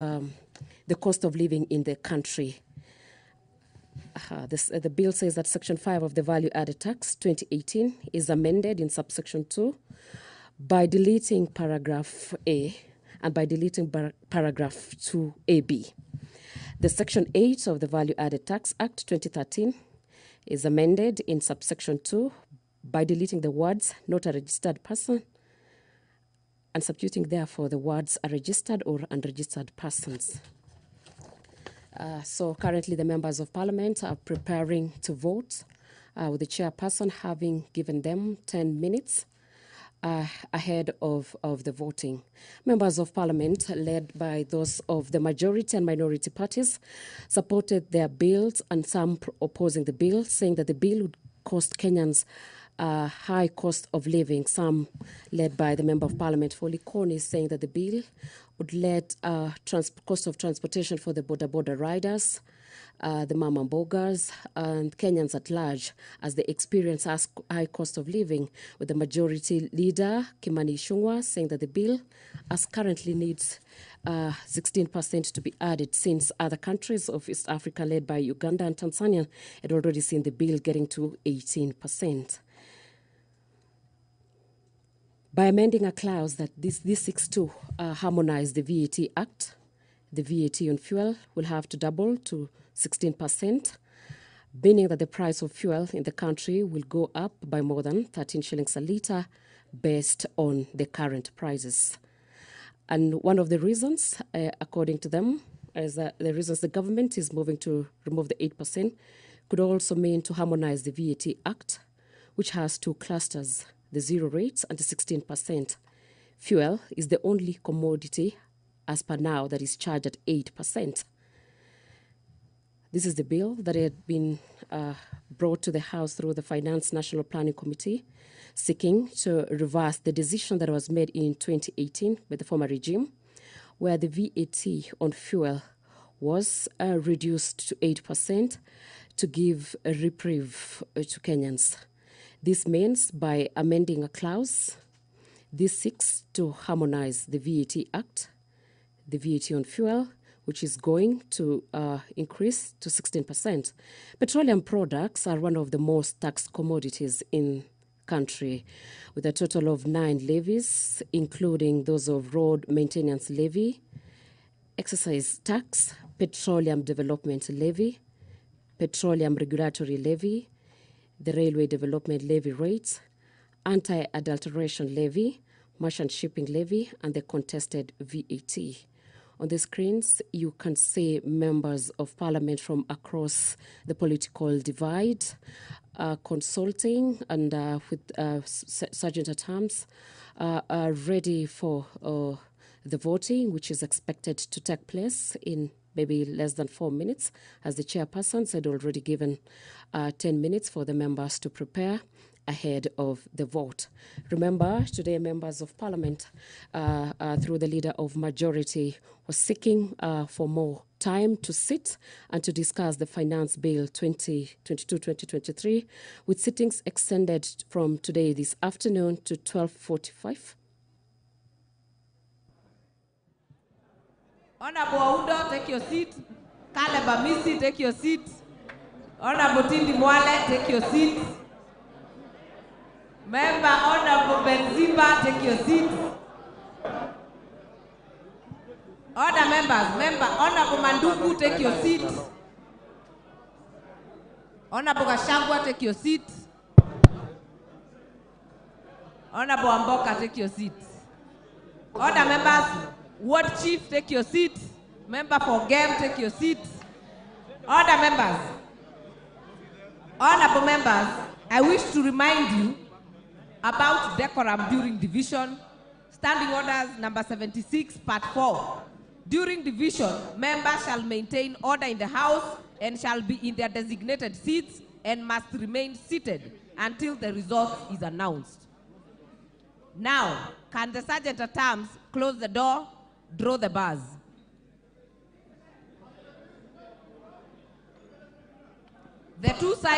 um, the cost of living in the country. Uh, this, uh, the bill says that Section 5 of the Value Added Tax 2018 is amended in subsection 2 by deleting paragraph A and by deleting bar- paragraph 2AB. The Section 8 of the Value Added Tax Act 2013 is amended in subsection 2 by deleting the words not a registered person and substituting therefore the words registered or unregistered persons. Uh, so currently the members of parliament are preparing to vote uh, with the chairperson having given them 10 minutes uh, ahead of, of the voting. Members of parliament, led by those of the majority and minority parties, supported their bills and some opposing the bill, saying that the bill would cost Kenyans uh, high cost of living. Some, led by the member of parliament for Likoni, saying that the bill would let uh, cost of transportation for the boda boda riders, uh, the mama mbogas, and Kenyans at large as they experience high cost of living. With the majority leader Kimani Ichung'wah saying that the bill, as currently needs. Uh, 16% to be added since other countries of East Africa, led by Uganda and Tanzania, had already seen the bill getting to 18%. By amending a clause that this, this seeks to uh, harmonize the VAT Act, the VAT on fuel will have to double to 16%, meaning that the price of fuel in the country will go up by more than 13 shillings a litre based on the current prices. And one of the reasons, uh, according to them, is that the reasons the government is moving to remove the 8% could also mean to harmonize the VAT Act, which has two clusters the zero rates and the 16%. Fuel is the only commodity as per now that is charged at 8%. This is the bill that had been uh, brought to the House through the Finance National Planning Committee, seeking to reverse the decision that was made in 2018 by the former regime, where the VAT on fuel was uh, reduced to 8% to give a reprieve uh, to Kenyans. This means by amending a clause, this seeks to harmonize the VAT Act, the VAT on fuel, which is going to uh, increase to 16%. Petroleum products are one of the most taxed commodities in country with a total of nine levies including those of road maintenance levy excise tax petroleum development levy petroleum regulatory levy the railway development levy rates anti-adulteration levy merchant shipping levy and the contested vat on the screens, you can see members of parliament from across the political divide uh, consulting and uh, with uh, Sergeant at Arms uh, are ready for uh, the voting, which is expected to take place in maybe less than four minutes, as the chairperson said already given uh, 10 minutes for the members to prepare ahead of the vote. Remember, today members of parliament, uh, uh, through the leader of majority, was seeking uh, for more time to sit and to discuss the finance bill 2022-2023, with sittings extended from today this afternoon to 12:45. Honorable Audo, take your seat. Caleb Amisi, take your seat. Honorable Tindi Mwale, take your seat. Member Honorable Benziba, take your seat. Other members, member Honorable Manduku, take your seat. Honorable Gashangwa, take your seat. Honorable Amboka, take your seat. Other members, Ward Chief, take your seat. Member for Game, take your seat. Other members, honorable members, I wish to remind you about decorum during division, standing orders number 76, part 4. During division, members shall maintain order in the House and shall be in their designated seats and must remain seated until the result is announced. Now, can the sergeant at arms close the door, draw the bars? The two sides